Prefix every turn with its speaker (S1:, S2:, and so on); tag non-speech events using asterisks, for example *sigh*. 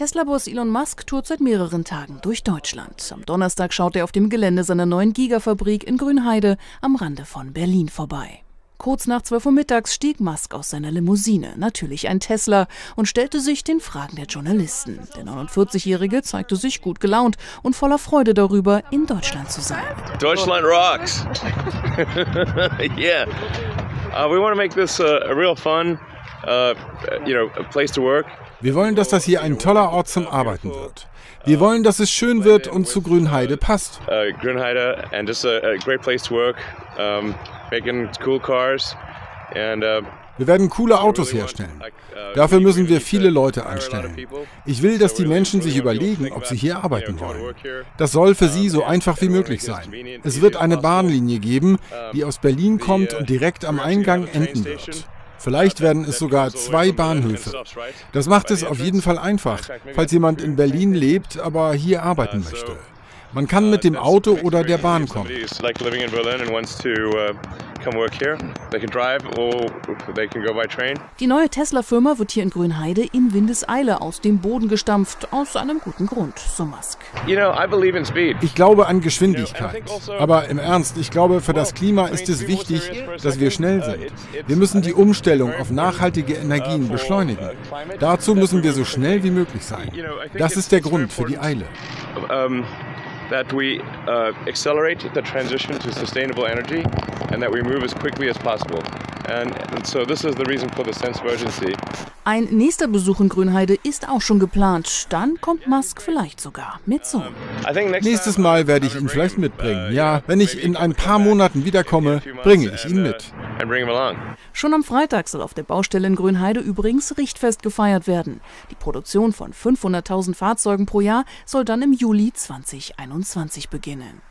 S1: Tesla-Boss Elon Musk tourt seit mehreren Tagen durch Deutschland. Am Donnerstag schaut er auf dem Gelände seiner neuen Gigafabrik in Grünheide am Rande von Berlin vorbei. Kurz nach 12 Uhr mittags stieg Musk aus seiner Limousine, natürlich ein Tesla, und stellte sich den Fragen der Journalisten. Der 49-Jährige zeigte sich gut gelaunt und voller Freude darüber, in Deutschland zu sein.
S2: Deutschland rocks! *laughs* yeah. Uh, we want to make this uh, real fun, uh, work.
S3: Wir wollen, dass das hier ein toller Ort zum Arbeiten wird. Wir wollen, dass es schön wird und zu Grünheide passt.
S2: Uh, Grünheide and just a, great place to work, making cool cars and uh,
S3: wir werden coole Autos herstellen. Dafür müssen wir viele Leute anstellen. Ich will, dass die Menschen sich überlegen, ob sie hier arbeiten wollen. Das soll für sie so einfach wie möglich sein. Es wird eine Bahnlinie geben, die aus Berlin kommt und direkt am Eingang enden wird. Vielleicht werden es sogar zwei Bahnhöfe. Das macht es auf jeden Fall einfach, falls jemand in Berlin lebt, aber hier arbeiten möchte. Man kann mit dem Auto oder der Bahn kommen.
S1: Die neue Tesla-Firma wird hier in Grünheide in Windeseile aus dem Boden gestampft, aus einem guten Grund, so Musk.
S3: Ich glaube an Geschwindigkeit. Aber im Ernst, ich glaube, für das Klima ist es wichtig, dass wir schnell sind. Wir müssen die Umstellung auf nachhaltige Energien beschleunigen. Dazu müssen wir so schnell wie möglich sein. Das ist der Grund für die Eile
S2: that we uh, accelerate the transition to sustainable energy and that we move as quickly as possible. And, and so this is the reason for the sense of urgency.
S1: Ein nächster Besuch in Grünheide ist auch schon geplant. Dann kommt Musk vielleicht sogar mit Sohn.
S3: Nächstes Mal werde ich ihn vielleicht mitbringen. Ja, wenn ich in ein paar Monaten wiederkomme, bringe ich ihn mit.
S1: Schon am Freitag soll auf der Baustelle in Grünheide übrigens Richtfest gefeiert werden. Die Produktion von 500.000 Fahrzeugen pro Jahr soll dann im Juli 2021 beginnen.